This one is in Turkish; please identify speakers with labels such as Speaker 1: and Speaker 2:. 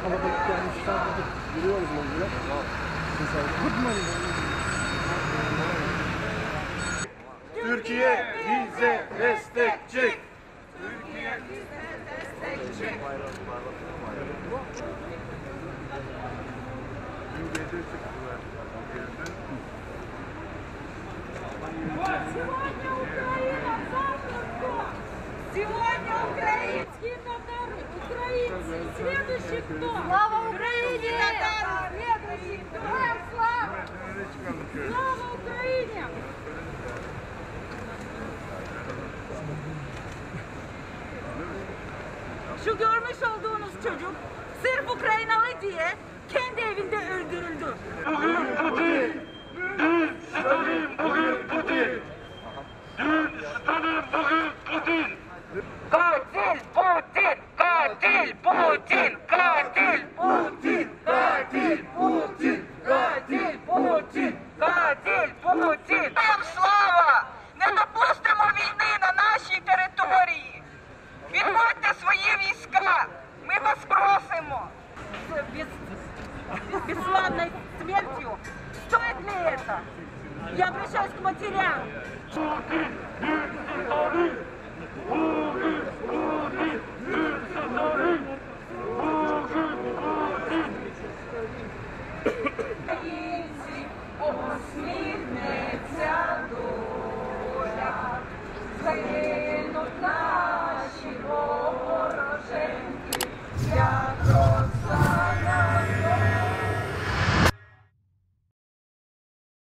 Speaker 1: kalabalık gelmiş. Sadece yürüyoruz Mongol'a. Good morning.
Speaker 2: Türkiye bize destekçi.
Speaker 3: Сегодня Украина, завтра кто? Сегодня украинские татары, украинцы. Следующий кто? Слава Украине! Татары, следующий кто? Слава! Слава Украине! Şu görmüş olduğunuz çocuk sırf Ukraynalı diye kendi evinde
Speaker 4: Katil Putin! Katil Putin! Katil Путін! Героям слава! Не допустимо війни на нашій території! Відводьте свої війська! Ми вас просимо!
Speaker 3: С бес- бесславной смертью. Стоит ли это? Я обращаюсь к матерям. Українці посміхнеться.